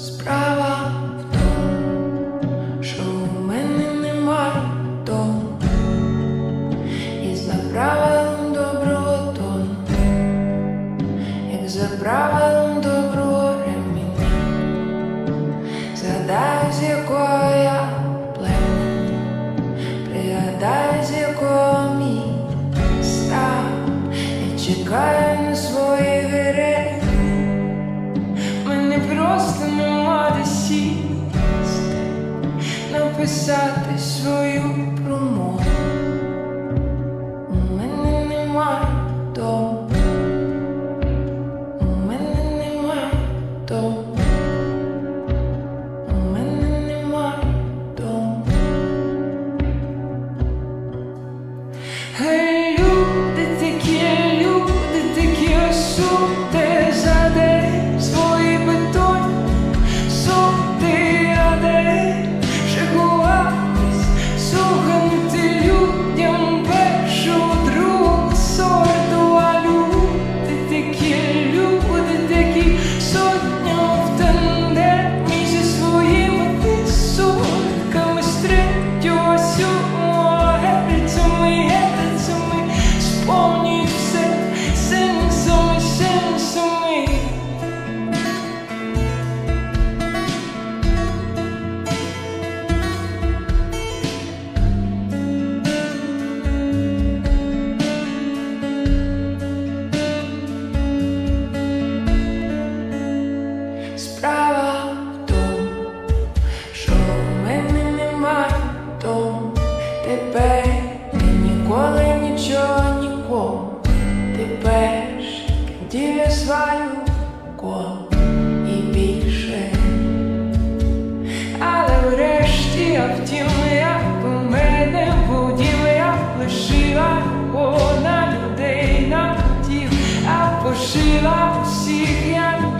Справа в тому, що в мене нема дому, і за правилом доброго тону, як за правилом свою коло і більше, але врешті я втіли, я в мене будів, я лишила кона людей на тіл, а пошила всіх я.